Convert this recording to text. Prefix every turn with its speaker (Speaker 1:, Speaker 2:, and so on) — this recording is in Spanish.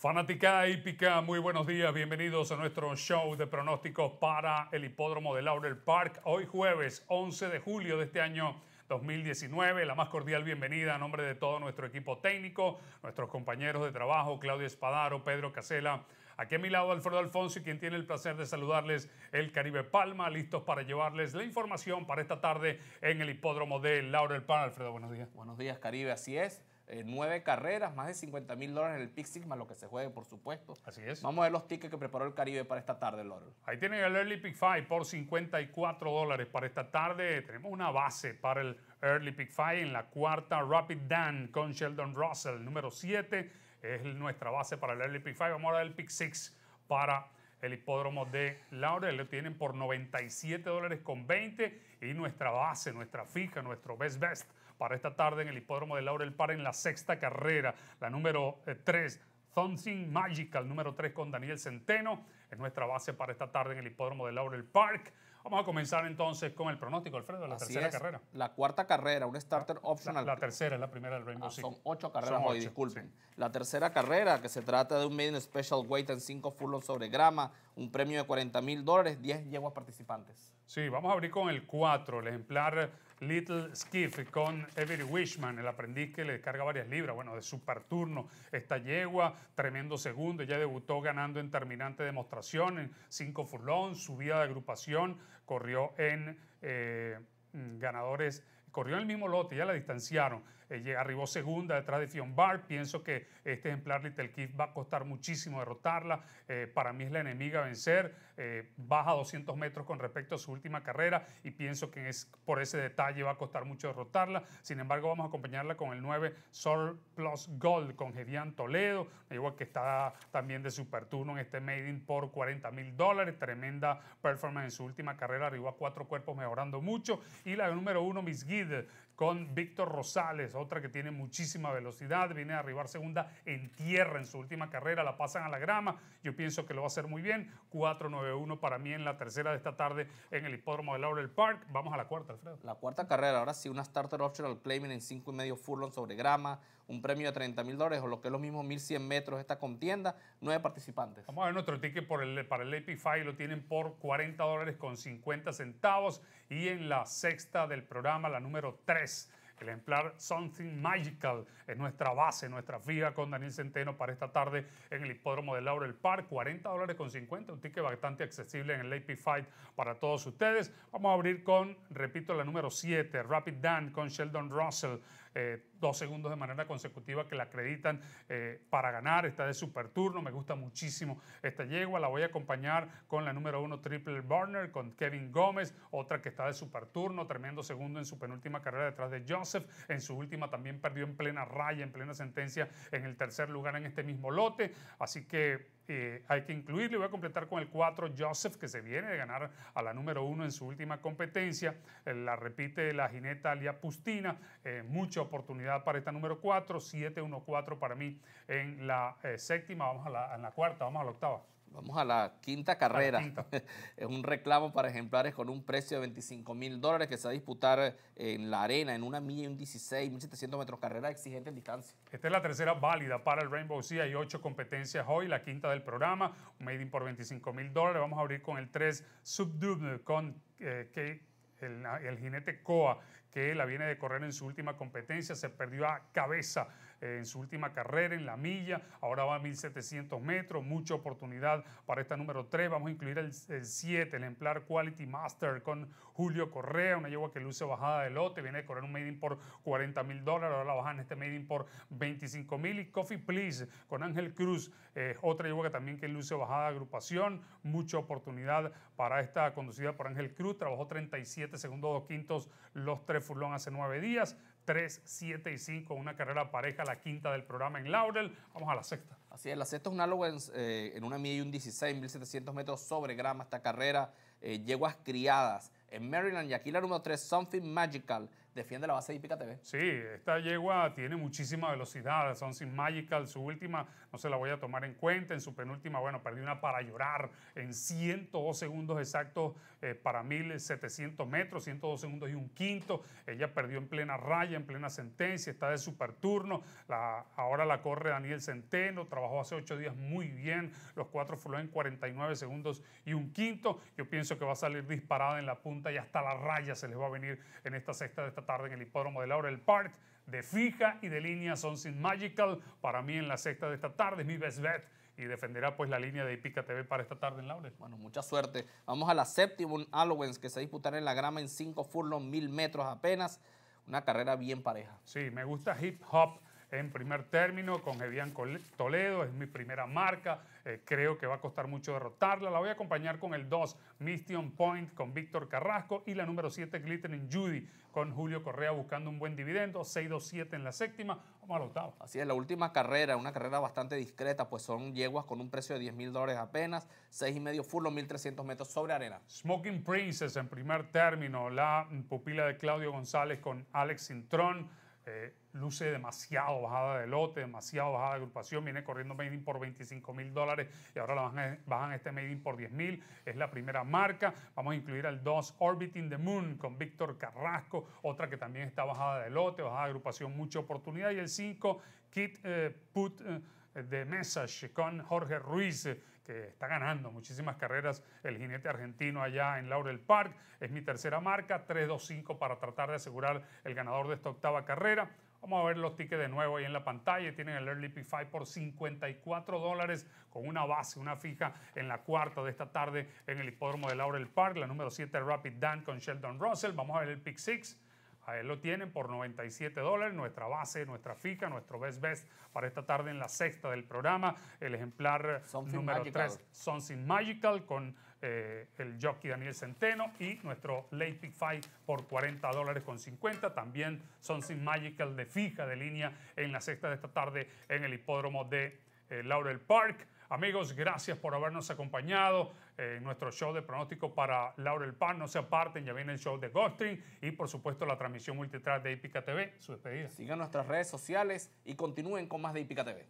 Speaker 1: Fanática hípica, muy buenos días, bienvenidos a nuestro show de pronósticos para el hipódromo de Laurel Park. Hoy jueves 11 de julio de este año 2019. La más cordial bienvenida a nombre de todo nuestro equipo técnico, nuestros compañeros de trabajo, Claudio Espadaro, Pedro Casela. Aquí a mi lado Alfredo Alfonso quien tiene el placer de saludarles el Caribe Palma, listos para llevarles la información para esta tarde en el hipódromo de Laurel Park. Alfredo, buenos días.
Speaker 2: Buenos días, Caribe, así es. Eh, nueve carreras, más de 50 mil dólares en el Pick Six, más lo que se juegue, por supuesto.
Speaker 1: Así es.
Speaker 2: Vamos a ver los tickets que preparó el Caribe para esta tarde, Laurel.
Speaker 1: Ahí tienen el Early Pick 5 por 54 dólares para esta tarde. Tenemos una base para el Early Pick 5 en la cuarta Rapid Dan con Sheldon Russell. Número 7 es nuestra base para el Early Pick 5. Vamos a ver el Pick 6 para el hipódromo de Laurel. Lo tienen por 97 dólares con 20 y nuestra base, nuestra fija, nuestro best best para esta tarde en el hipódromo de Laurel para en la sexta carrera, la número 3. Eh, Something Magical, número 3 con Daniel Centeno, es nuestra base para esta tarde en el hipódromo de Laurel Park. Vamos a comenzar entonces con el pronóstico, Alfredo, la tercera carrera.
Speaker 2: La cuarta carrera, un starter optional.
Speaker 1: La, tercera es la primera del Rainbow
Speaker 2: ah, Son ocho carreras hoy, disculpen. La tercera carrera, que se trata de un maiden special weight en 5 furlongs sobre grama, un premio de 40 mil dólares, 10 yeguas participantes.
Speaker 1: Sí, vamos a abrir con el 4, el ejemplar Little Skiff con Every Wishman, el aprendiz que le carga varias libras, bueno, de super turno. Esta yegua, tremendo segundo, ya debutó ganando en terminante demostración, en 5 furlongs, subida de agrupación, corrió en eh, ganadores corrió en el mismo lote, ya la distanciaron. Eh, arribó segunda detrás de Fion Bar. Pienso que este ejemplar Little Kid va a costar muchísimo derrotarla. Eh, para mí es la enemiga a vencer. Eh, baja 200 metros con respecto a su última carrera y pienso que es, por ese detalle va a costar mucho derrotarla. Sin embargo, vamos a acompañarla con el 9 Sol Plus Gold con Gedian Toledo, igual que está también de super turno en este Made por 40 mil dólares. Tremenda performance en su última carrera, arribó a cuatro cuerpos mejorando mucho. Y la número uno, Miss Con Víctor Rosales, otra que tiene muchísima velocidad, viene a arribar segunda en tierra en su última carrera, la pasan a la grama, yo pienso que lo va a hacer muy bien, 4-9-1 para mí en la tercera de esta tarde en el hipódromo de Laurel Park, vamos a la cuarta, Alfredo.
Speaker 2: La cuarta carrera, ahora sí, una starter optional claiming en 5,5 furlong sobre grama, un premio de 30 mil dólares o lo que es lo mismo 1.100 metros esta contienda, nueve participantes.
Speaker 1: Vamos a ver nuestro ticket por el, para el AP5, lo tienen por 40 dólares con 50 centavos y en la sexta del programa, la número 3 el ejemplar Something Magical es nuestra base, nuestra fija con Daniel Centeno para esta tarde en el hipódromo de Laurel Park. 40 dólares con 50, un ticket bastante accesible en el AP Fight para todos ustedes. Vamos a abrir con, repito, la número 7, Rapid Dan con Sheldon Russell. Eh, dos segundos de manera consecutiva que la acreditan eh, para ganar. Está de super turno, me gusta muchísimo esta yegua. La voy a acompañar con la número uno Triple Burner, con Kevin Gómez, otra que está de super turno, tremendo segundo en su penúltima carrera detrás de Joseph. En su última también perdió en plena raya, en plena sentencia, en el tercer lugar en este mismo lote. Así que eh, hay que incluirle. Voy a completar con el 4 Joseph, que se viene de ganar a la número 1 en su última competencia. la repite la jineta Alia Pustina. Mucha oportunidad para esta número 4, 7-1-4 para mí en la eh, séptima, vamos a la, en la cuarta, vamos a la octava.
Speaker 2: Vamos a la quinta carrera. es un reclamo para ejemplares con un precio de 25 mil dólares que se va a disputar en la arena en una milla y un 16, 1700 metros carrera exigente en distancia.
Speaker 1: Esta es la tercera válida para el Rainbow Sea. Hay ocho competencias hoy, la quinta del programa, un made in por 25 mil dólares. Vamos a abrir con el 3 Subdub con eh, el, el, jinete Coa, que la viene de correr en su última competencia, se perdió a cabeza en su última carrera en la milla, ahora va a 1700 metros, mucha oportunidad para esta número 3. Vamos a incluir el, 7, el ejemplar Quality Master con Julio Correa, una yegua que luce bajada de lote, viene de correr un maiden por 40 mil dólares, ahora la bajan este maiden por 25 mil. Y Coffee Please con Ángel Cruz, eh, otra yegua que también que luce bajada de agrupación, mucha oportunidad para esta conducida por Ángel Cruz, trabajó 37 segundos, dos quintos los tres furlón hace nueve días. 3, 7 y 5, una carrera pareja, la quinta del programa en Laurel. Vamos a la sexta.
Speaker 2: Así es, la sexta es un álogo en, eh, una milla y un 16, 1700 metros sobre grama esta carrera. Eh, yeguas criadas en Maryland y aquí la número 3, Something Magical, defiende la base de Hípica TV.
Speaker 1: Sí, esta yegua tiene muchísima velocidad, sin Magical, su última no se la voy a tomar en cuenta, en su penúltima, bueno, perdió una para llorar en 102 segundos exactos eh, para 1700 metros, 102 segundos y un quinto, ella perdió en plena raya, en plena sentencia, está de super turno, ahora la corre Daniel Centeno, trabajó hace ocho días muy bien, los cuatro fueron en 49 segundos y un quinto, yo pienso que va a salir disparada en la punta y hasta la raya se les va a venir en esta sexta de esta tarde en el hipódromo de Laurel Park. De fija y de línea son sin Magical. Para mí en la sexta de esta tarde es mi best bet y defenderá pues la línea de Ipica TV para esta tarde en Laurel.
Speaker 2: Bueno, mucha suerte. Vamos a la séptima, un Allowance que se disputará en la grama en 5 furlongs, mil metros apenas. Una carrera bien pareja.
Speaker 1: Sí, me gusta hip hop en primer término con Evian Toledo, es mi primera marca, eh, creo que va a costar mucho derrotarla. La voy a acompañar con el 2, Mission Point, con Víctor Carrasco, y la número 7, Glittering Judy, con Julio Correa buscando un buen dividendo, 6-2-7 en la séptima, vamos a la octava.
Speaker 2: Así es, la última carrera, una carrera bastante discreta, pues son yeguas con un precio de 10 mil dólares apenas, 6,5 furlos, 1.300 metros sobre arena.
Speaker 1: Smoking Princess en primer término, la pupila de Claudio González con Alex Cintrón, eh, luce demasiado bajada de lote, demasiado bajada de agrupación, viene corriendo made in por 25 mil dólares y ahora la bajan, este made in por 10 mil, es la primera marca. Vamos a incluir al 2 Orbiting the Moon con Víctor Carrasco, otra que también está bajada de lote, bajada de agrupación, mucha oportunidad. Y el 5 Kit eh, Put eh, the Message con Jorge Ruiz está ganando muchísimas carreras el jinete argentino allá en Laurel Park. Es mi tercera marca, 3-2-5 para tratar de asegurar el ganador de esta octava carrera. Vamos a ver los tickets de nuevo ahí en la pantalla. Tienen el Early P5 por 54 dólares con una base, una fija en la cuarta de esta tarde en el hipódromo de Laurel Park. La número 7 Rapid Dan con Sheldon Russell. Vamos a ver el Pick 6. A él lo tienen por 97 dólares, nuestra base, nuestra fija, nuestro best best para esta tarde en la sexta del programa. El ejemplar número 3, Something Magical, con eh, el jockey Daniel Centeno y nuestro Late Pick Fight por 40 dólares con 50. También Something Magical de fija, de línea en la sexta de esta tarde en el hipódromo de eh, Laurel Park. Amigos, gracias por habernos acompañado en nuestro show de pronóstico para Laurel Park. No se aparten, ya viene el show de Ghosting y por supuesto la transmisión multitrack de Ipica TV, su despedida.
Speaker 2: Sigan nuestras redes sociales y continúen con más de Ipica TV.